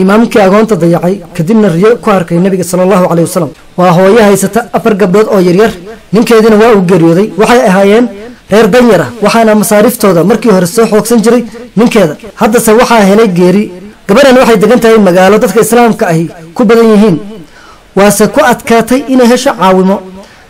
imaamkii agoonta dayacay kadibna riyo ku arkay nebiga sala allahu caleyh wasalam waa hooyo haysata afar gabdhood oo yaryar. Ninkeediina waa uu geeriyooday. Waxay ahaayeen reer danyar ah waxaana masaariiftooda markii hore soo xoogsan jiray ninkeeda. Haddase waxaa helay geeri gabadhan waxay degan tahay magaalo dadka islaamka ahi ku badan yihiin. Waase ku adkaatay inay hesho caawimo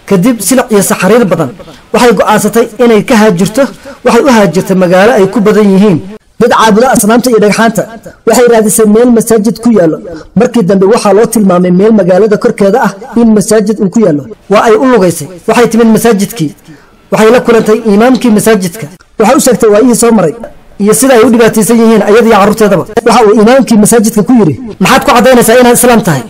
kadib silic iyo saxariir badan. Waxay go'aansatay inay ka haajirto waxay u haajirtay magaalo ay ku badan yihiin. Dad caabudo asnaamta iyo dhagxaanta waxay raadisay meel masaajid ku yaallo. Markii dambe waxaa loo tilmaamay meel magaalada korkeeda ah in masaajid uu ku yaallo. Waa ay u lugaysay waxay timid masaajidkii. Waxay la kulantay imaamkii masaajidka. Waxay u sheegtay waayihii soo maray iyo sida ay u dhibaataysan yihiin ayadiiyo carruurteedaba waxa uu imaamkii masaajidka ku yidhi maxaad ku caddaynaysaa inaad islaam tahay?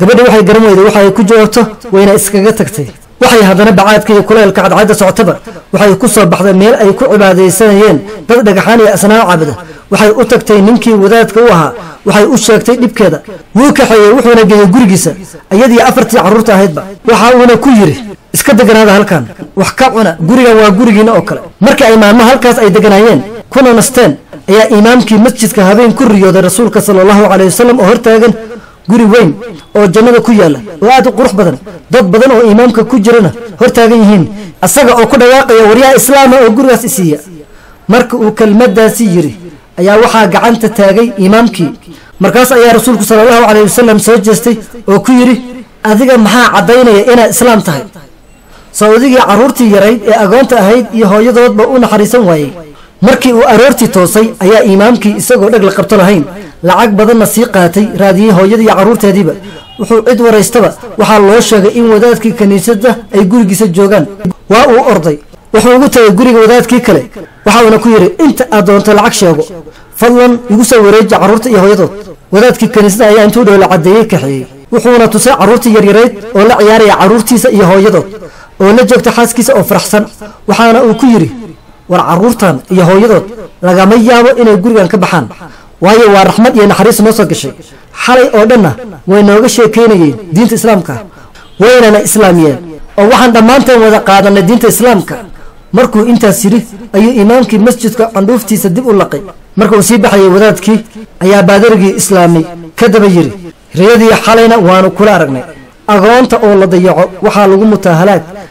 Gabadhi waxay garan weyday waxa ay ku jawaabto wayna iskaga tagtay. Waxay haddana bacaadka iyo kuleelka cadcadda socotaba waxay ku soo baxday meel ay ku cibaadaysanayeen dad dhagaxaan iyo asnaam caabuda waxay u tagtay ninkii wadaadka u ahaa waxay u sheegtay dhibkeeda. Wuu kaxeeyey wuxuuna geeyey gurigiisa. Iyadii afartii carruurta ahaydba waxa uuna ku yidhi iska deganaada halkan wax ka cuna gurigan waa gurigiina oo kale. Markii ay maalmo halkaas ay deganaayeen kuna nasteen ayaa imaamkii masjidka habeen ku riyooday rasuulka sala allahu caleyh wasalam oo hortaagan guri weyn oo jannada ku yaalla. Oo aad u qurux badan dad badan oo imaamka ku jirana hor taagan yihiin asaga oo ku dhawaaqaya waryaha islaama oo gurigaas isiiya marka uu kelmaddaasi yidhi ayaa waxaa gacanta taagay imaamkii. Markaas ayaa rasuulku sala allahu caleyh wasalam soo jeestay oo ku yidhi adiga maxaa caddaynaya inaad islaam tahay? Sawdigii carruurtii yarayd ee agoonta ahayd iyo hooyadoodba u naxariisan waayey markii uu aroortii toosay ayaa imaamkii isagoo dheg la qabto lahayn. Lacag badanna sii qaatay raadiyey hooyadiiyo carruurteediiba wuxuu cid waraystaba waxaa loo sheegay in wadaadkii kiniisadda ay gurigiisa joogaan. Waa uu orday. Wuxuu ugu tagay guriga wadaadkii kale waxa uuna ku yidhi inta aad doonto lacag sheego. Fadlan igu soo wareeji carruurta iyo hooyadood. Wadaadkii kiniisadda ayaa intuu dhow la caddeeyey kaxeeyey. Wuxuuna tusay carruurtii yaryarayd oo la ciyaaraya carruurtiisa iyo hooyadood oo la joogta xaaskiisa oo faraxsan. Waxaana uu ku yidhi war carruurtan iyo hooyadood lagama yaabo inay gurigan ka baxaan. Waayo waa raxmad iyo naxariis noo soo gashay. Xalay oo dhanna way nooga sheekaynayeen diinta islaamka waynana islaamiyeen. Oo waxaan dhammaanteen wada qaadanay diinta islaamka. Markuu intaas yidhi ayuu imaamkii masjidka candhuuftiisa dib u laqay. Marka uu sii baxayay wadaadkii ayaa baadarigii islaamay. Ka daba yidhi riyadii xalayna waanu kula aragnay. Agoonta oo la dayaco waxaa lagu mutaa halaag